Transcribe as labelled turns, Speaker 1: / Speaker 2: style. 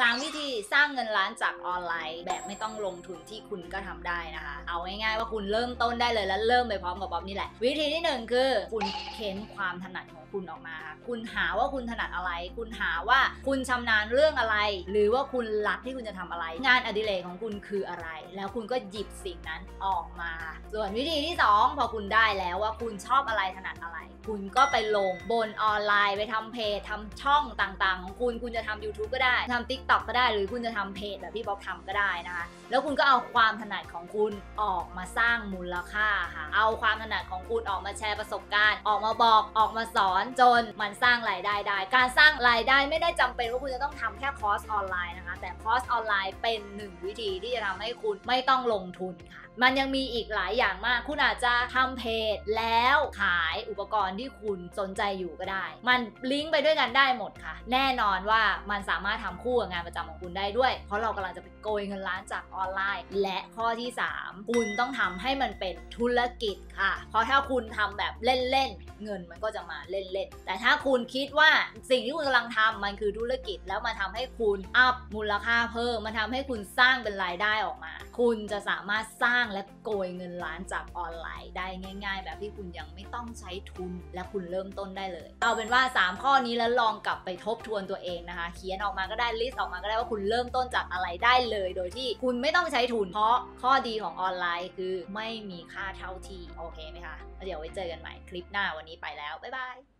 Speaker 1: 3 วิธีสร้างเงินล้านจากออนไลน์ แบบไม่ต้องลงทุนที่คุณก็ทำได้นะคะ เอาง่ายๆว่าคุณเริ่มต้นได้เลยแล้วเริ่มไปพร้อมกับบ๊อบนี่แหละ วิธีที่หนึ่งคือ คุณเค้นความถนัดของคุณออกมา คุณหาว่าคุณถนัดอะไร คุณหาว่าคุณชำนาญเรื่องอะไร หรือว่าคุณรักที่คุณจะทำอะไร งานอดิเรกของคุณคืออะไร แล้วคุณก็หยิบสิ่งนั้นออกมา ส่วนวิธีที่สองพอคุณได้แล้วว่าคุณชอบอะไรถนัดอะไร คุณก็ไปลงบนออนไลน์ไปทำเพจทำช่องต่างๆ ของคุณคุณจะทำ YouTube ก็ได้ทำ TikTok ก็ได้ หรือคุณจะทำเพจแบบที่บ๊อบทำก็ได้นะคะ แล้วคุณก็เอาความถนัดของคุณออกมาสร้างมูลค่าค่ะ เอาความถนัดของคุณออกมาแชร์ประสบการณ์ ออกมาบอกออกมาสอนจนมันสร้างรายได้ได้ การสร้างรายได้ไม่ได้จำเป็นว่าคุณจะต้องทำแค่คอร์สออนไลน์นะคะ แต่คอร์สออนไลน์เป็นหนึ่งวิธีที่จะทำให้คุณไม่ต้องลงทุนค่ะ มันยังมีอีกหลายอย่างมาก คุณอาจจะทำเพจแล้วขายอุปกรณ์ที่คุณสนใจอยู่ก็ได้ มันลิงก์ไปด้วยกันได้หมดค่ะ แน่นอนว่ามันสามารถทำคู่กับงานประจำของคุณได้ด้วย เพราะเรากำลังจะไปโกยเงินล้านจากออนไลน์ และข้อที่ 3 คุณต้องทำให้มันเป็นธุรกิจค่ะ เพราะถ้าคุณทำแบบเล่นๆ เงินมันก็จะมาเล่นๆ แต่ถ้าคุณคิดว่าสิ่งที่คุณกำลังทำมันคือธุรกิจแล้วมาทำให้คุณอัพมูลค่าเพิ่มมันทำให้คุณสร้างเป็นรายได้ออกมา คุณจะสามารถสร้างและโกยเงินล้านจากออนไลน์ ได้ง่าย ๆ แบบที่คุณยังไม่ต้องใช้ทุนและคุณเริ่มต้นได้เลย เอาเป็นว่า 3 ข้อนี้แล้วลองกลับไปทบทวนตัวเองนะคะ เขียนออกมาก็ได้ลิสต์ออกมาก็ได้ว่าคุณเริ่มต้นจากอะไรได้เลย โดยที่คุณไม่ต้องใช้ทุน เพราะข้อดีของออนไลน์คือไม่มีค่าเท่าที่โอเคไหมคะแล้วเดี๋ยวไว้เจอกันใหม่คลิปหน้าวันนี้ไปแล้ว บ๊ายบาย